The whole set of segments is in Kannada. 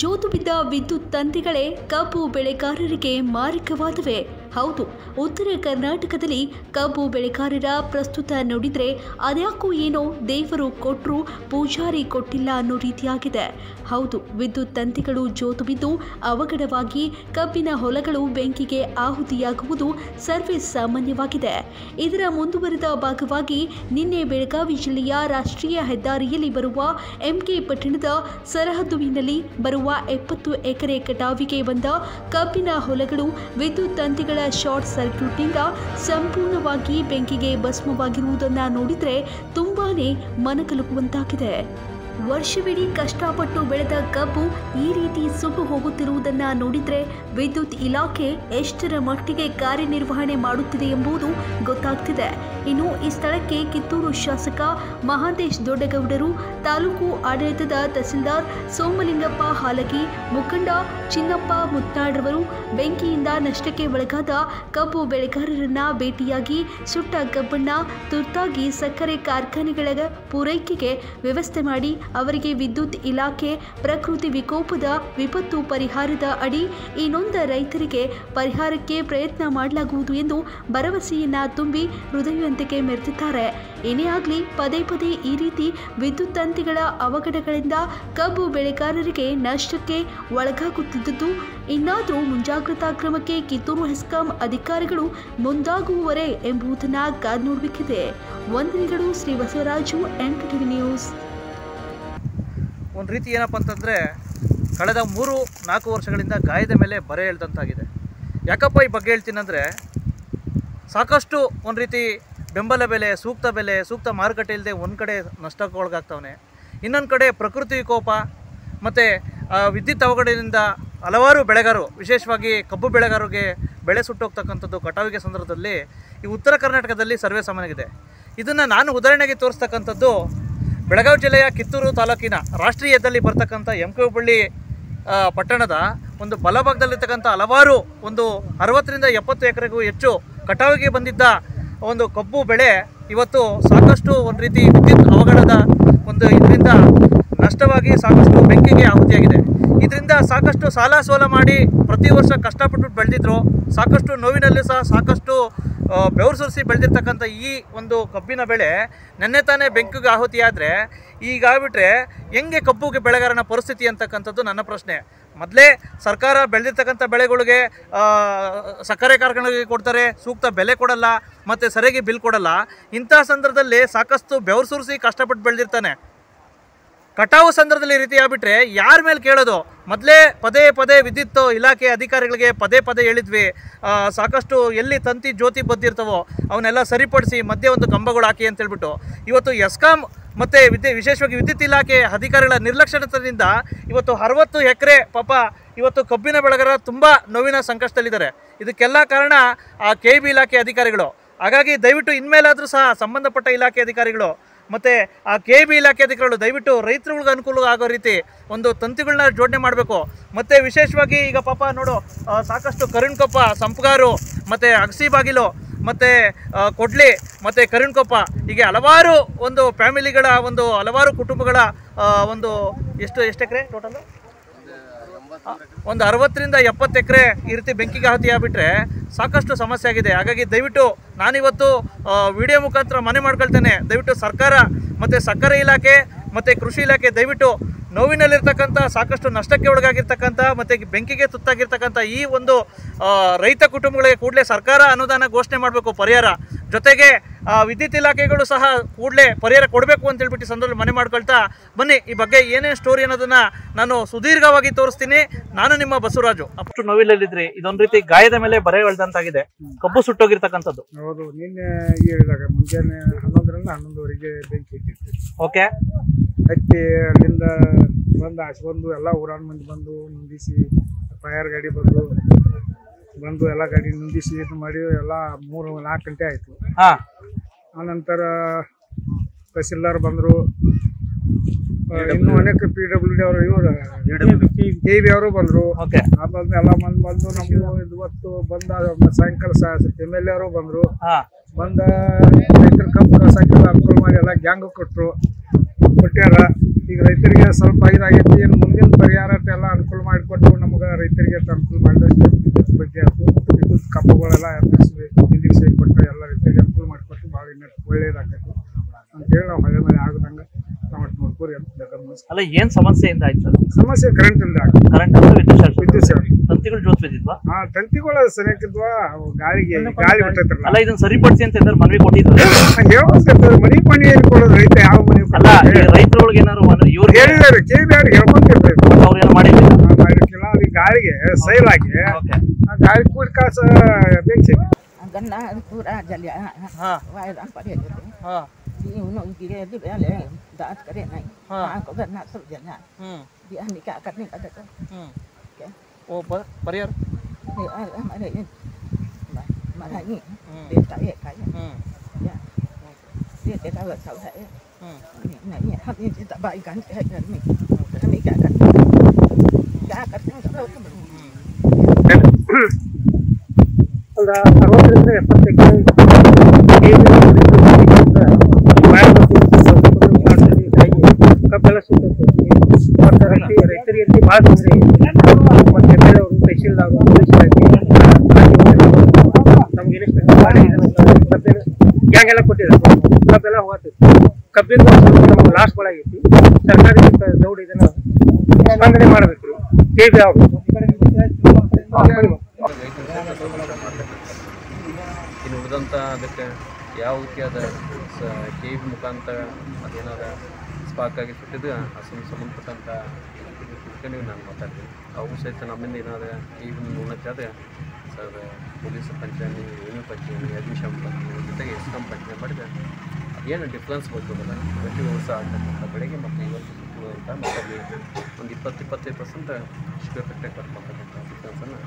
ಜೋತು ಬಿದ್ದ ವಿದ್ಯುತ್ ತಂತಿಗಳೇ ಕಬ್ಬು ಬೆಳೆಗಾರರಿಗೆ ಮಾರಕವಾದವೆ. ಹೌದು, ಉತ್ತರ ಕರ್ನಾಟಕದಲ್ಲಿ ಕಬ್ಬು ಬೆಳೆಗಾರರ ಪ್ರಸ್ತುತ ನೋಡಿದರೆ ಅದ್ಯಾಕೂ ಏನೋ ದೇವರು ಕೊಟ್ಟರು ಪೂಜಾರಿ ಕೊಟ್ಟಿಲ್ಲ ಅನ್ನೋ ರೀತಿಯಾಗಿದೆ. ಹೌದು, ವಿದ್ಯುತ್ ತಂತಿಗಳು ಜೋತು ಬಿದ್ದು ಅವಘಡವಾಗಿ ಕಬ್ಬಿನ ಹೊಲಗಳು ಬೆಂಕಿಗೆ ಆಹುತಿಯಾಗುವುದು ಸರ್ವೇ ಸಾಮಾನ್ಯವಾಗಿದೆ. ಇದರ ಮುಂದುವರೆದ ಭಾಗವಾಗಿ ನಿನ್ನೆ ಬೆಳಗಾವಿ ಜಿಲ್ಲೆಯ ರಾಷ್ಟ್ರೀಯ ಹೆದ್ದಾರಿಯಲ್ಲಿ ಬರುವ ಎಂಕೆ ಪಟ್ಟಣದ ಸರಹದ್ದುವಿನಲ್ಲಿ ಬರುವ ಎಪ್ಪತ್ತು ಎಕರೆ ಕಟಾವಿಗೆ ಬಂದ ಕಬ್ಬಿನ ಹೊಲಗಳು ವಿದ್ಯುತ್ ತಂತಿಗಳ ಶಾರ್ಟ್ ಸರ್ಕ್ಯೂಟ್ನಿಂದ ಸಂಪೂರ್ಣವಾಗಿ ಬೆಂಕಿಗೆ ಭಸ್ಮವಾಗಿರುವುದನ್ನು ನೋಡಿದರೆ ತುಂಬಾನೇ ಮನಕಲುಕುವಂತಾಗಿದೆ. ವರ್ಷವಿಡೀ ಕಷ್ಟಪಟ್ಟು ಬೆಳೆದ ಕಬ್ಬು ಈ ರೀತಿ ಸುಟ್ಟು ಹೋಗುತ್ತಿರುವುದನ್ನು ನೋಡಿದರೆ ವಿದ್ಯುತ್ ಇಲಾಖೆ ಎಷ್ಟರ ಮಟ್ಟಿಗೆ ಕಾರ್ಯನಿರ್ವಹಣೆ ಮಾಡುತ್ತಿದೆ ಎಂಬುದು ಗೊತ್ತಾಗ್ತಿದೆ. ಇನ್ನು ಈ ಸ್ಥಳಕ್ಕೆ ಕಿತ್ತೂರು ಶಾಸಕ ಮಹಾಂತೇಶ್ ದೊಡ್ಡಗೌಡರು, ತಾಲೂಕು ಆಡಳಿತದ ತಹಸೀಲ್ದಾರ್ ಸೋಮಲಿಂಗಪ್ಪ ಹಾಲಗಿ, ಮುಖಂಡ ಚಿನ್ನಪ್ಪ ಮುತ್ನಾಡ್ರವರು ಬೆಂಕಿಯಿಂದ ನಷ್ಟಕ್ಕೆ ಒಳಗಾದ ಕಬ್ಬು ಬೆಳೆಗಾರರನ್ನ ಭೇಟಿಯಾಗಿ ಸುಟ್ಟ ಕಬ್ಬನ್ನ ತುರ್ತಾಗಿ ಸಕ್ಕರೆ ಕಾರ್ಖಾನೆಗಳ ಪೂರೈಕೆಗೆ ವ್ಯವಸ್ಥೆ ಮಾಡಿ ಅವರಿಗೆ ವಿದ್ಯುತ್ ಇಲಾಖೆ ಪ್ರಕೃತಿ ವಿಕೋಪದ ವಿಪತ್ತು ಪರಿಹಾರದ ಅಡಿ ಈ ರೈತರಿಗೆ ಪರಿಹಾರಕ್ಕೆ ಪ್ರಯತ್ನ ಮಾಡಲಾಗುವುದು ಎಂದು ಭರವಸೆಯನ್ನ ತುಂಬಿ ಹೃದಯವಂತಿಕೆ ಮೆರೆದಿದ್ದಾರೆ. ಏನೇ ಆಗಲಿ, ಪದೇ ಪದೇ ಈ ರೀತಿ ವಿದ್ಯುತ್ ತಂತಿಗಳ ಅವಘಡಗಳಿಂದ ಕಬ್ಬು ಬೆಳೆಗಾರರಿಗೆ ನಷ್ಟಕ್ಕೆ ಒಳಗಾಗುತ್ತಿದ್ದುದು. ಇನ್ನಾದರೂ ಮುಂಜಾಗ್ರತಾ ಕ್ರಮಕ್ಕೆ ಕಿತ್ತೂರು ಹೆಸ್ಕಾಂ ಅಧಿಕಾರಿಗಳು ಮುಂದಾಗುವವರೇ ಎಂಬುದನ್ನು ಕಾದು ನೋಡಬೇಕಿದೆ ವಂದನೆಗಳು ಶ್ರೀ ಬಸವರಾಜು ಎನ್ ನ್ಯೂಸ್. ಒಂದು ರೀತಿ ಏನಪ್ಪ ಅಂತಂದರೆ ಕಳೆದ ಮೂರು, ನಾಲ್ಕು ವರ್ಷಗಳಿಂದ ಗಾಯದ ಮೇಲೆ ಬರೆ ಎಳ್ದಂತಾಗಿದೆ. ಯಾಕಪ್ಪ ಈ ಬಗ್ಗೆ ಹೇಳ್ತೀನಂದರೆ ಸಾಕಷ್ಟು ಒಂದು ರೀತಿ ಬೆಂಬಲ ಬೆಲೆ, ಸೂಕ್ತ ಬೆಲೆ, ಸೂಕ್ತ ಮಾರುಕಟ್ಟೆ ಇಲ್ಲದೆ ಒಂದು ಕಡೆ ನಷ್ಟಕ್ಕೆ ಇನ್ನೊಂದು ಕಡೆ ಪ್ರಕೃತಿ ವಿಕೋಪ ಮತ್ತು ವಿದ್ಯುತ್ ಅವಘಡದಿಂದ ಹಲವಾರು ಬೆಳೆಗಾರರು, ವಿಶೇಷವಾಗಿ ಕಬ್ಬು ಬೆಳೆಗಾರರಿಗೆ ಬೆಳೆ ಸುಟ್ಟೋಗ್ತಕ್ಕಂಥದ್ದು ಕಟಾವಿಗೆ ಸಂದರ್ಭದಲ್ಲಿ ಈ ಉತ್ತರ ಕರ್ನಾಟಕದಲ್ಲಿ ಸರ್ವೇ ಸಾಮಾನ್ಯಗಿದೆ ಇದನ್ನು ನಾನು ಉದಾಹರಣೆಗೆ ತೋರಿಸ್ತಕ್ಕಂಥದ್ದು ಬೆಳಗಾವಿ ಜಿಲ್ಲೆಯ ಕಿತ್ತೂರು ತಾಲೂಕಿನ ರಾಷ್ಟ್ರೀಯದಲ್ಲಿ ಬರ್ತಕ್ಕಂಥ ಎಂ ಕೆ ಹುಬ್ಬಳ್ಳಿ ಪಟ್ಟಣದ ಒಂದು ಬಲಭಾಗದಲ್ಲಿರ್ತಕ್ಕಂಥ ಹಲವಾರು ಒಂದು ಅರವತ್ತರಿಂದ ಎಪ್ಪತ್ತು ಎಕರೆಗೂ ಹೆಚ್ಚು ಕಟಾವಿಗೆ ಬಂದಿದ್ದ ಒಂದು ಕಬ್ಬು ಬೆಳೆ ಇವತ್ತು ಸಾಕಷ್ಟು ಒಂದು ರೀತಿ ವಿದ್ಯುತ್ ಅವಘಡದ ಒಂದು ಇದರಿಂದ ನಷ್ಟವಾಗಿ ಸಾಕಷ್ಟು ಬೆಂಕಿಗೆ ಆಹುತಿಯಾಗಿದೆ. ಇದರಿಂದ ಸಾಕಷ್ಟು ಸಾಲ ಸೋಲ ಮಾಡಿ ಪ್ರತಿ ವರ್ಷ ಕಷ್ಟಪಟ್ಟು ಬೆಳೆದಿದ್ರು. ಸಾಕಷ್ಟು ನೋವಿನಲ್ಲಿ ಸಹ ಸಾಕಷ್ಟು ಬೆವರು ಸುರಿಸಿ ಬೆಳೆದಿರ್ತಕ್ಕಂಥ ಈ ಒಂದು ಕಬ್ಬಿನ ಬೆಳೆ ನೆನ್ನೆ ತಾನೇ ಬೆಂಕಿಗೆ ಆಹುತಿಯಾದರೆ ಈಗಾಗ್ಬಿಟ್ರೆ ಹೆಂಗೆ ಕಬ್ಬುಗೆ ಬೆಳೆಗಾರನ ಪರಿಸ್ಥಿತಿ ಅಂತಕ್ಕಂಥದ್ದು ನನ್ನ ಪ್ರಶ್ನೆ. ಮೊದಲೇ ಸರ್ಕಾರ ಬೆಳೆದಿರ್ತಕ್ಕಂಥ ಬೆಳೆಗಳಿಗೆ ಸಕ್ಕರೆ ಕಾರ್ಖಾನೆಗೆ ಕೊಡ್ತಾರೆ, ಸೂಕ್ತ ಬೆಲೆ ಕೊಡಲ್ಲ, ಮತ್ತು ಸರಿಯಾಗಿ ಬಿಲ್ ಕೊಡಲ್ಲ. ಇಂಥ ಸಂದರ್ಭದಲ್ಲಿ ಸಾಕಷ್ಟು ಬೆವರು ಸುರಿಸಿ ಕಷ್ಟಪಟ್ಟು ಬೆಳೆದಿರ್ತಾನೆ. ಕಟಾವು ಸಂದರ್ಭದಲ್ಲಿ ರೀತಿ ಆಗ್ಬಿಟ್ರೆ ಯಾರ ಮೇಲೆ ಕೇಳೋದು? ಮೊದಲೇ ಪದೇ ಪದೇ ವಿದ್ಯುತ್ ಇಲಾಖೆ ಅಧಿಕಾರಿಗಳಿಗೆ ಪದೇ ಪದೇ ಹೇಳಿದ್ವಿ. ಸಾಕಷ್ಟು ಎಲ್ಲಿ ತಂತಿ ಜ್ಯೋತಿ ಬದ್ದಿರ್ತವೋ ಅವನ್ನೆಲ್ಲ ಸರಿಪಡಿಸಿ ಮಧ್ಯೆ ಒಂದು ಕಂಬಗಳು ಹಾಕಿ ಅಂತ ಹೇಳ್ಬಿಟ್ಟು. ಇವತ್ತು ಎಸ್ಕಾಂ ಮತ್ತು ವಿದ್ಯೆ, ವಿಶೇಷವಾಗಿ ವಿದ್ಯುತ್ ಇಲಾಖೆ ಅಧಿಕಾರಿಗಳ ನಿರ್ಲಕ್ಷ್ಯದಿಂದ ಇವತ್ತು ಅರವತ್ತು ಎಕರೆ ಪಾಪ ಇವತ್ತು ಕಬ್ಬಿನ ಬೆಳೆಗಾರ ತುಂಬ ನೋವಿನ ಸಂಕಷ್ಟದಲ್ಲಿದ್ದಾರೆ. ಇದಕ್ಕೆಲ್ಲ ಕಾರಣ ಆ ಕೆ ಬಿ ಇಲಾಖೆ ಅಧಿಕಾರಿಗಳು. ಹಾಗಾಗಿ ದಯವಿಟ್ಟು ಇನ್ಮೇಲಾದರೂ ಸಹ ಸಂಬಂಧಪಟ್ಟ ಇಲಾಖೆ ಅಧಿಕಾರಿಗಳು ಮತ್ತು ಆ ಕೆ ಬಿ ಇಲಾಖೆ ಅಧಿಕಾರಿಗಳು ದಯವಿಟ್ಟು ರೈತರುಗಳಿಗೆ ಅನುಕೂಲ ಆಗೋ ರೀತಿ ಒಂದು ತಂತಿಗಳನ್ನ ಜೋಡಣೆ ಮಾಡಬೇಕು. ಮತ್ತು ವಿಶೇಷವಾಗಿ ಈಗ ಪಾಪ ನೋಡು ಸಾಕಷ್ಟು ಕರುಣ್ಕೊಪ್ಪ ಸಂಪಗಾರು, ಮತ್ತು ಅಗಸಿ ಬಾಗಿಲು, ಮತ್ತು ಕೊಡ್ಲಿ, ಮತ್ತು ಕರುಣ್ಕೊಪ್ಪ ಹೀಗೆ ಹಲವಾರು ಒಂದು ಫ್ಯಾಮಿಲಿಗಳ ಒಂದು ಹಲವಾರು ಕುಟುಂಬಗಳ ಒಂದು ಎಷ್ಟು ಎಷ್ಟು ಎಕರೆ ಟೋಟಲು ಒಂದು ಅರವತ್ತರಿಂದ ಎಪ್ಪತ್ತು ಎಕರೆ ಈ ರೀತಿ ಬೆಂಕಿಗೆ ಆಹುತಿ ಆಗ್ಬಿಟ್ರೆ ಸಾಕಷ್ಟು ಸಮಸ್ಯೆ ಆಗಿದೆ. ಹಾಗಾಗಿ ದಯವಿಟ್ಟು ನಾನಿವತ್ತು ವಿಡಿಯೋ ಮುಖಾಂತರ ಮನೆ ಮಾಡ್ಕೊಳ್ತೇನೆ. ದಯವಿಟ್ಟು ಸರ್ಕಾರ ಮತ್ತು ಸಕ್ಕರೆ ಇಲಾಖೆ ಮತ್ತು ಕೃಷಿ ಇಲಾಖೆ ದಯವಿಟ್ಟು ನೋವಿನಲ್ಲಿರ್ತಕ್ಕಂಥ, ಸಾಕಷ್ಟು ನಷ್ಟಕ್ಕೆ ಒಳಗಾಗಿರ್ತಕ್ಕಂಥ ಮತ್ತು ಬೆಂಕಿಗೆ ತುತ್ತಾಗಿರ್ತಕ್ಕಂಥ ಈ ಒಂದು ರೈತ ಕುಟುಂಬಗಳಿಗೆ ಕೂಡಲೇ ಸರ್ಕಾರ ಅನುದಾನ ಘೋಷಣೆ ಮಾಡಬೇಕು ಪರಿಹಾರ. ಜೊತೆಗೆ ಆ, ವಿದ್ಯುತ್ ಇಲಾಖೆಗಳು ಸಹ ಕೂಡಲೇ ಪರಿಹಾರ ಕೊಡಬೇಕು ಅಂತ ಹೇಳ್ಬಿಟ್ಟು ಸಂದರ್ಭದಲ್ಲಿ ಮನೆ ಮಾಡ್ಕೊಳ್ತಾ ಬನ್ನಿ ಈ ಬಗ್ಗೆ ಏನೇನು ಸ್ಟೋರಿ ಅನ್ನೋದನ್ನ ನಾನು ಸುದೀರ್ಘವಾಗಿ ತೋರಿಸ್ತೀನಿ. ನಾನು ನಿಮ್ಮ ಬಸವರಾಜು. ಅಷ್ಟು ನೋವಿಲ್ಲದಿದ್ರಿ ಇದೊಂದು ರೀತಿ ಗಾಯದ ಮೇಲೆ ಬರೆ ಹೇಳ್ದಂತಾಗಿದೆ ಕಬ್ಬು ಸುಟ್ಟೋಗಿರ್ತಕ್ಕಂಥದ್ದು. ಹೌದು ನಿನ್ನೆ ಹೇಳಿದಾಗ ಮುಂಜಾನೆ ಹನ್ನೊಂದರಿಂದ ಹನ್ನೊಂದುವರೆಗೆ ಬೆಂಕಿ ಇಟ್ಟಿರ್ತೀವಿ ಓಕೆ. ಹತ್ತಿ ಅಲ್ಲಿಂದ ಬಂದು ಆಚೆ ಬಂದು ಎಲ್ಲ ಊರಾನ್ ಮಂದಿ ಬಂದು ನಿಂದಿಸಿ ಫೈರ್ ಗಾಡಿ ಬಂದು ಬಂದು ಎಲ್ಲ ಗಾಡಿ ನಿಂದಿಸಿ ಇದು ಮಾಡಿ ಎಲ್ಲ ಮೂರು ನಾಲ್ಕು ಗಂಟೆ ಆಯಿತು. ಹಾ. ಆನಂತರ ತಹಸೀಲ್ದಾರ್ ಬಂದರು. ಇನ್ನು ಅನೇಕ ಪಿ ಡಬ್ಲ್ಯೂ ಡಿ ಅವರು ಇವರು. ಕೆ ಬಿ ಅವರು ಬಂದರು. ಆಮೇಲೆ ಎಲ್ಲ ಬಂದು ಬಂದು ನಮಗೂ ಇವತ್ತು ಬಂದ ಸಾಯಂಕಾಲ ಎಂ ಎಲ್ ಎ ಅವರು ಬಂದರು. ಬಂದ ರೈತರ ಕಬ್ಬು ಕಳ್ಸಕ್ಕೆಲ್ಲ ಅನುಕೂಲ ಮಾಡಿ ಎಲ್ಲ ಗ್ಯಾಂಗ್ ಕೊಟ್ಟರು ಕೊಟ್ಟ್ಯಾರ ಈಗ ರೈತರಿಗೆ ಸ್ವಲ್ಪ ಇದಾಗೈತಿ ಏನು ಮುಂದಿನ ಪರಿಹಾರ ಅಂತ ಎಲ್ಲ ಅನುಕೂಲ ಮಾಡಿಕೊಟ್ಟು ನಮ್ಗೆ ರೈತರಿಗೆ ಅನುಕೂಲ ಮಾಡಿದಷ್ಟು ವಿದ್ಯುತ್ ಕಂಬಗಳೆಲ್ಲ ಎತ್ತರಿಸ್ಬೇಕು ಹಿಂದಿಗೆ ಸೇರಿ ಕೊಟ್ಟು ಎಲ್ಲ ರೀತಿಯಾಗಿ ಅನುಕೂಲ ಮಾಡಿಕೊಟ್ಟು ಭಾಳ ಇನ್ನೂ ಅಂತ ಅಂತೇಳಿ ನಾವು ಹಳೆ ಮಳೆ ಆಗದಂಗೆ ನಾವು ಅಷ್ಟು ನೋಡ್ಕೋರಿ ಅಂತ ಅಲ್ಲ ಏನು ಸಮಸ್ಯೆಯಿಂದ ಆಯ್ತು ಸರ್? ಸಮಸ್ಯೆ ಕರೆಂಟ್ ಇಲ್ದ ಕರೆಂಟ್ ಅಂದ್ರೆ ವಿದ್ಯುತ್ ವಿದ್ಯುತ್ ಶಾರ್ಟ್. ತಂತಿಗಳು ಜೋತ್ ಬಿದ್ದಿದ್ವಾ? ಆ ತಂತಿಗಳು ಸರಿಯಾಗಿದ್ವಾ ಅವು ಗಾಳಿಗೆ ಗಾಳಿ ಬಿಟ್ಟೈತ್ರಲ್ಲ ಅಲ್ಲ ಇದನ್ನ ಸರಿಪಡಿಸಿ ಅಂತ ಏನಾದ್ರು ಮನವಿ ಕೊಟ್ಟಿದ್ರು? ಹೇಳ್ಬೋದು ಮನಿ ಪಣಿ ಏನು ಕೊಡೋದು ರೈತ? ಯಾವ ಮನೆ ಅಲ್ಲ ರೈತರೊಳಗೆ ಏನಾದ್ರು ಇವ್ರು ಹೇಳಿದ್ದಾರೆ ಹೇಳಿದಾರೆ ಕೇಳಿದಾರೆ ಹೇಳ್ಕೊಂತಿರ್ತಾರೆ ಅವ್ರು ಏನು ಅದು ಗಾಳಿಗೆ ಸೈಲ್ ಆಗಿ ಆ ಗಾಳಿ ಕೂಡ ಕಾಸ ಬೆಂಕಿ ಗಂಡ ಕೂಡ ಜಲ್ಲಿ ವಾಯು ಪಡೆಯ ಇವನು ಗಿರೆ ಮೇಲೆ ದಾತ್ ಕರೆ ನೈ ಹಾಕೋ ಗನ್ನ ಸ್ವಲ್ಪ ಜನ ಬಿಹಾನಿ ಕಾ ಕರ್ನಿ ಕದಕ ಓ ಪರಿಯರ್ ಮನೆ ಮನೆ ದೇತಾಯ ಕಾಯ dia kita buat saudara. Nak ni, hak ni tak baik kan? Hak ni, kami kata. ಒಂದು ಅರವತ್ತರಿಂದ ಎಪ್ಪತ್ತು ಎಕರೆ ಕಬ್ಬೆಲ್ಲ ಸುತ್ತೈತೆ ಮತ್ತು ರೈತ ರೈತರಿಗೆ ಭಾಳ ತೊಂದರೆ ಮತ್ತು ಎಂ ಅವರು ನಮ್ಗೆ ಏನು ಭಾಳ ಕಬ್ಬೆಲ್ಲ ಗ್ಯಾಂಗ್ ಎಲ್ಲ ಕೊಟ್ಟಿದ್ದಾರೆ ಕಬ್ಬೆಲ್ಲ ಹೋಗತ್ತೈತಿ ಕಬ್ಬಿನ ನಮ್ಗೆ ಲಾಸ್ ಭಾಳ ಆಗೈತಿ ಸರ್ಕಾರಿ ದೌಡ್ ಇದನ್ನ ಮಾಡ್ಬೇಕು ಕೆ ಬಿ ಉಳಿದಂಥ ಅದಕ್ಕೆ ಯಾವ ರೀತಿಯಾದ ಸ ಕೇಬ್ ಮುಖಾಂತರ ಅದೇನಾದ ಸ್ಪಾಕ್ ಆಗಿ ಸುಟ್ಟಿದ್ದು ಹಸು ಸಂಬಂಧಪಟ್ಟಂಥ ತಿಳ್ಕೊಂಡು ನಾನು ಮಾತಾಡ್ತೀನಿ. ಅವು ಸಹಿತ ನಮ್ಮಿಂದ ಏನಾದ ಉನ್ನತಿ ಆದ ಸರ್ ಪೊಲೀಸ್ ಪಂಚಾಯತಿ ರೆವಿನ್ಯೂ ಅಡ್ಮಿಷನ್ ಪಂಚಾಯಿ ಜೊತೆಗೆ ಎಸ್ಕಾಂ ಪಂಚಾಯಿ ಮಾಡಿದೆ ಏನು ಡಿಫ್ರೆನ್ಸ್ ಬರ್ತದಲ್ಲ ಪ್ರತಿ ವರ್ಷ ಆಗ್ತಕ್ಕಂಥ ಬೆಳೆಗೆ ಮತ್ತು ಇವತ್ತು ಅಂತ ಮತ್ತು ಒಂದು ಇಪ್ಪತ್ತು, ಇಪ್ಪತ್ತೈದು ಪರ್ಸೆಂಟ್ ಶುಗರ್ ಫ್ಯಾಕ್ಟ್ರಿ ಕಟ್ಕೊಳ್ತಕ್ಕಂಥ ಡಿಫ್ರೆನ್ಸನ್ನು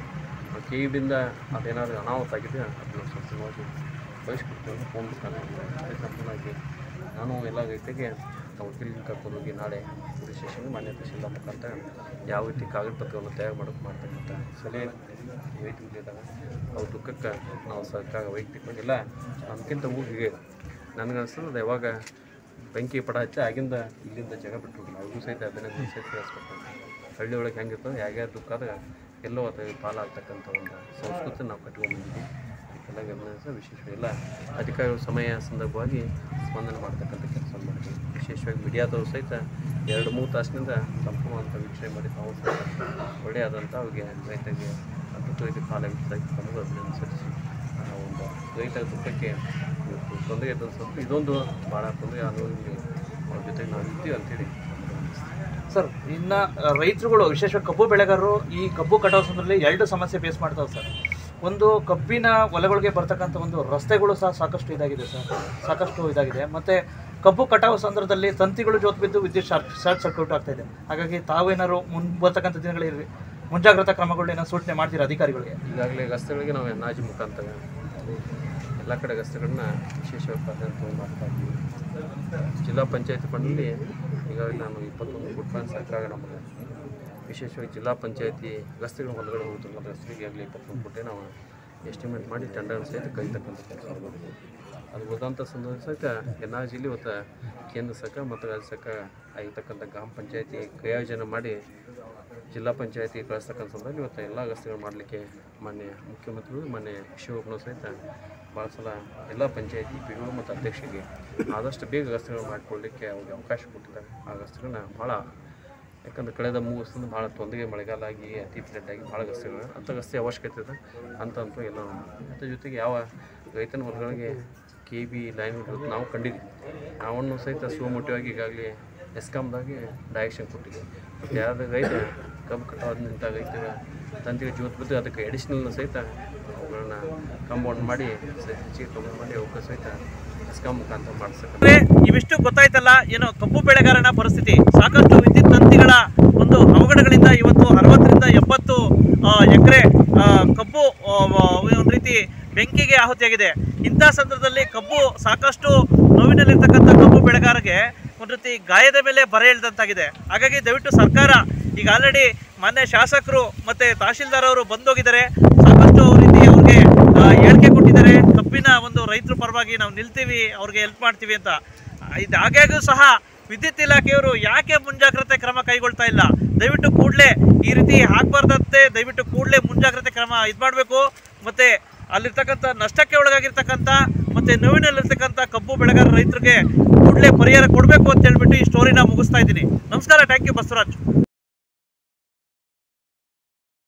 ಕೆ ವಿಯಿಂದ ಅದೇನಾದರೂ ಅನಾಹುತ ಆಗಿದೆ, ಅದನ್ನು ಸ್ವಚ್ಛವಾಗಿ ಬಯಸ್ಕೊಡ್ತೀವಿ ಫೋನ್ ಮುಖಾಂತರ ಸಂಪೂರ್ಣವಾಗಿ ನಾನು ಎಲ್ಲ ರೈತರಿಗೆ ವಕೀಲರಿಗೆ ಕರ್ಕೊಂಡು ಹೋಗಿ ನಾಳೆ ಪೊಲೀಸ್ ಸ್ಟೇಷನ್ಗೆ ಮಾನ್ಯ ತಹಶೀಲ್ದಾರ್ ಮುಖಾಂತರ ಯಾವ ರೀತಿ ಕಾಗದ ಪತ್ರವನ್ನು ತಯಾರು ಮಾಡೋಕೆ ಮಾಡ್ತಕ್ಕಂಥ ಸಲಹೆ ರೈತರಿದ್ದಾವೆ ಅವ್ರ ದುಃಖಕ್ಕೆ ನಾವು ಸರ್ಕಾರ ವೈಯಕ್ತಿಕವಾಗಿ ಇಲ್ಲ ನಮ್ಗಿಂತ ಊರಿಗೆ ಅದು ಯಾವಾಗ ಬೆಂಕಿ ಪಡ ಹಚ್ಚಿ ಆಗಿಂದ ಇಲ್ಲಿಂದ ಜಾಗ ಬಿಟ್ಟು ಅವ್ರಿಗೂ ಸಹಿತ ಅಭಿನಂದನೆ ಸಹಿತ ತಿಳಿಸ್ಬೇಕು ಹಳ್ಳಿ ಒಳಗೆ ಹೆಂಗಿರ್ತದೆ ಯಾವ್ಯಾವ ದುಃಖ ಆದಾಗ ಎಲ್ಲೋ ಅದು ಪಾಲಾಗ್ತಕ್ಕಂಥ ಒಂದು ಸಂಸ್ಕೃತಿ ನಾವು ಕಟ್ಕೊಂಡು ಬಂದಿದ್ದೀವಿ ಇದಕ್ಕೆಲ್ಲ ಗಮನಿಸಿದ ವಿಶೇಷವಾಗಿ ಅಧಿಕಾರಿಗಳು ಸಮಯ ಸಂದರ್ಭವಾಗಿ ಸ್ಪಂದನೆ ಮಾಡ್ತಕ್ಕಂಥ ಕೆಲಸ ಮಾಡಿ ವಿಶೇಷವಾಗಿ ಮೀಡಿಯಾದವರು ಸಹಿತ ಎರಡು ಮೂರು ತಾಸಿನಿಂದ ಸಂಪೂರ್ಣವಂತ ವೀಕ್ಷಣೆ ಮಾಡಿ ತಾವು ಸಹ ಒಳ್ಳೆಯದಂಥ ಅವ್ರಿಗೆ ರೈತರಿಗೆ ಅದ್ಭುತವಾಗಿ ಕಾಲಾಗಿದ್ದ ತಮಗೂ ಆ ಒಂದು ರೈತರ ದುಃಖಕ್ಕೆ ತೊಂದರೆ ಇದ್ದಂಥ ಇದೊಂದು ಭಾಳ ತೊಂದರೆ ಅನುಭವಿ ಅವ್ರ ಜೊತೆಗೆ ನಾವು ಇರ್ತೀವಿ ಅಂತೇಳಿ ಸರ್, ಇನ್ನ ರೈತರುಗಳು, ವಿಶೇಷವಾಗಿ ಕಬ್ಬು ಬೆಳೆಗಾರರು, ಈ ಕಬ್ಬು ಕಟಾವು ಸಂದರ್ಭದಲ್ಲಿ ಎರಡು ಸಮಸ್ಯೆ ಫೇಸ್ ಮಾಡ್ತಾವೆ ಸರ್. ಒಂದು ಕಬ್ಬಿನ ಹೊಲಗಳಿಗೆ ಬರ್ತಕ್ಕಂಥ ಒಂದು ರಸ್ತೆಗಳು ಸಹ ಸಾಕಷ್ಟು ಇದಾಗಿದೆ ಸರ್. ಸಾಕಷ್ಟು ಇದಾಗಿದೆ. ಮತ್ತು ಕಬ್ಬು ಕಟಾವು ಸಂದರ್ಭದಲ್ಲಿ ತಂತಿಗಳು ಜೋತು ಬಿದ್ದು ವಿದ್ಯುತ್ ಶಾರ್ಟ್ ಶಾರ್ಟ್ ಸರ್ಕ್ಯೂಟ್ ಆಗ್ತಾ ಇದೆ. ಹಾಗಾಗಿ ತಾವೇನಾದ್ರು ಮುನ್, ಬರ್ತಕ್ಕಂಥ ದಿನಗಳಲ್ಲಿ ಮುಂಜಾಗ್ರತಾ ಕ್ರಮಗಳನ್ನ ಸೂಚನೆ ಮಾಡ್ತೀರ ಅಧಿಕಾರಿಗಳಿಗೆ? ಈಗಾಗಲೇ ರಸ್ತೆಗಳಿಗೆ ನಾವು ಎನ್ನಾಜಿ ಮುಖಾಂತರ ಎಲ್ಲ ಕಡೆ ರಸ್ತೆಗಳನ್ನ ವಿಶೇಷವಾಗಿ ಮಾಡ್ತಾ ಇದ್ದೀವಿ. ಜಿಲ್ಲಾ ಪಂಚಾಯತಿ ಫಂಡಲ್ಲಿ ಈಗಾಗಲೇ ನಾನು ಇಪ್ಪತ್ತೊಂದು ಗುಡ್ ಪ್ಲಾನ್ ಸರ್ಕಾರ ನಮಗೆ ವಿಶೇಷವಾಗಿ ಜಿಲ್ಲಾ ಪಂಚಾಯತಿ ರಸ್ತೆಗಳ ಹೊರಗಡೆ ಹೋಗ್ತಕ್ಕಂಥ ರಸ್ತೆಗೆ ಆಗಲಿ ಇಪ್ಪತ್ತೊಂದು ಫುಟ್ಟೆ ನಾವು ಎಸ್ಟಿಮೇಟ್ ಮಾಡಿ ಟೆಂಡರ್ ಸಹಿತ ಕೈತಕ್ಕಂಥ ಕೆಲಸ ಮಾಡಬೇಕು ಅದು ಹೋದಂಥ ಸಂದರ್ಭ ಸಹಿತ ಆರ್ ಜಿಲಿ ಇವತ್ತು ಕೇಂದ್ರ ಸರ್ಕಾರ ಮತ್ತು ರಾಜ್ಯ ಸರ್ಕಾರ ಆಗಿರ್ತಕ್ಕಂಥ ಗ್ರಾಮ ಪಂಚಾಯತಿ ಕ್ರಿಯಾಯೋಜನೆ ಮಾಡಿ ಜಿಲ್ಲಾ ಪಂಚಾಯತಿ ಕಳಿಸ್ತಕ್ಕಂಥ ಸಂದರ್ಭದಲ್ಲಿ ಇವತ್ತು ಎಲ್ಲ ರಸ್ತೆಗಳು ಮಾಡಲಿಕ್ಕೆ ಮಾನ್ಯ ಮುಖ್ಯಮಂತ್ರಿಗಳು, ಮಾನ್ಯ ಶಿವಪ್ಪನವರು ಸಹಿತ ಭಾಳ ಸಲ ಎಲ್ಲ ಪಂಚಾಯತಿ ಪಿ ಮತ್ತು ಅಧ್ಯಕ್ಷರಿಗೆ ಆದಷ್ಟು ಬೇಗ ರಸ್ತೆಗಳು ಮಾಡಿಕೊಳ್ಳಲಿಕ್ಕೆ ಅವ್ರಿಗೆ ಅವಕಾಶ ಕೊಟ್ಟಿದ್ದಾರೆ. ಆ ರಸ್ತೆಗಳನ್ನ ಭಾಳ ಯಾಕಂದ್ರೆ ಕಳೆದ ಮೂರು ವರ್ಷದಿಂದ ಭಾಳ ತೊಂದರೆ ಮಳೆಗಾಲ ಆಗಿ ಅತಿ ಫ್ಲಡ್ ಆಗಿ ಭಾಳ ರಸ್ತೆಗಳು, ಅಂಥ ರಸ್ತೆ ಅವಶ್ಯಕತೆ ಇದೆ. ಅಂತ ಅಂತೂ ಎಲ್ಲ ಅದ್ರ ಜೊತೆಗೆ ಯಾವ ರೈತನ ವರ್ಗಗಳಿಗೆ ಕೆ ಬಿ ಲೈನ್ ಇರುತ್ತೆ ನಾವು ಕಂಡಿದ್ವಿ. ನಾವನ್ನು ಸಹಿತ ಸುಮೋಟಿವಾಗಿ ಈಗಾಗಲೇ ಎಸ್ಕಾಮ್ದಾಗೆ ಡೈರೆಕ್ಷನ್ ಕೊಟ್ಟಿದ್ದೀವಿ ಮತ್ತು ಯಾವುದೇ ರೈತ ಕಬ್ಬು ಕಟ್ಟೋದು ನಿಂತಾಗ ರೈತರ ತಂತಿಗೆ ಜೋತ್ ಬಿದ್ದು ಅದಕ್ಕೆ ಎಡಿಷ್ನಲ್ ಸಹಿತ ಅವುಗಳನ್ನ ಕಂಪೌಂಡ್ ಮಾಡಿ ಹೆಚ್ಚಿಗೆ ಕಂಪೌಂಡ್ ಮಾಡಿ ಅವಕ್ಕೆ ಸಹಿತ ಎಸ್ಕಾಮ್ ಮುಖಾಂತರ ಮಾಡಿಸ್ತಕ್ಕಂಥ ಇವಿಷ್ಟು ಗೊತ್ತಾಯ್ತಲ್ಲ, ಏನು ಕಬ್ಬು ಬೆಳೆಗಾರನ ಪರಿಸ್ಥಿತಿ. ಸಾಕಷ್ಟು ವಿದ್ಯುತ್ ತಂತಿಗಳ ಒಂದು ಅವಘಡಗಳಿಂದ ಇವತ್ತು ಅರವತ್ತರಿಂದ ಎಪ್ಪತ್ತು ಎಕರೆ ಕಬ್ಬು ಒಂದು ರೀತಿ ಬೆಂಕಿಗೆ ಆಹುತಿಯಾಗಿದೆ. ಇಂಥ ಸಂದರ್ಭದಲ್ಲಿ ಕಬ್ಬು ಸಾಕಷ್ಟು ನೋವಿನಲ್ಲಿರ್ತಕ್ಕಂಥ ಕಬ್ಬು ಬೆಳೆಗಾರರಿಗೆ ಒಂದು ರೀತಿ ಗಾಯದ ಮೇಲೆ ಬರ ಎಳ್ದಂತಾಗಿದೆ. ಹಾಗಾಗಿ ದಯವಿಟ್ಟು ಸರ್ಕಾರ ಈಗ ಆಲ್ರೆಡಿ ಮಾನ್ಯ ಶಾಸಕರು ಮತ್ತು ತಹಶೀಲ್ದಾರ್ ಅವರು ಬಂದೋಗಿದ್ದಾರೆ. ಸಾಕಷ್ಟು ರೀತಿ ಅವ್ರಿಗೆ ಹೇಳಿಕೆ ಕೊಟ್ಟಿದ್ದಾರೆ. ಕಬ್ಬಿನ ಒಂದು ರೈತರ ಪರವಾಗಿ ನಾವು ನಿಲ್ತೀವಿ, ಅವ್ರಿಗೆ ಹೆಲ್ಪ್ ಮಾಡ್ತೀವಿ ಅಂತ. ಇದು ಹಾಗಾಗೂ ಸಹ ವಿದ್ಯುತ್ ಇಲಾಖೆಯವರು ಯಾಕೆ ಮುಂಜಾಗ್ರತೆ ಕ್ರಮ ಕೈಗೊಳ್ತಾ ಇಲ್ಲ? ದಯವಿಟ್ಟು ಕೂಡಲೇ ಈ ರೀತಿ ಆಗಬಾರ್ದಂತೆ ದಯವಿಟ್ಟು ಕೂಡಲೇ ಮುಂಜಾಗ್ರತೆ ಕ್ರಮ ಇದು ಮಾಡಬೇಕು ಮತ್ತೆ ಅಲ್ಲಿರ್ತಕ್ಕಂಥ ನಷ್ಟಕ್ಕೆ ಒಳಗಾಗಿರ್ತಕ್ಕಂಥ ಮತ್ತೆ ನೋವಿನಲ್ಲಿರ್ತಕ್ಕಂಥ ಕಬ್ಬು ಬೆಳೆಗಾರ ರೈತರಿಗೆ ಕೂಡಲೇ ಪರಿಹಾರ ಕೊಡಬೇಕು ಅಂತ ಹೇಳ್ಬಿಟ್ಟು ಈ ಸ್ಟೋರಿನ ಮುಗಿಸ್ತಾ ಇದ್ದೀನಿ. ನಮಸ್ಕಾರ. Thank you Basavaraj.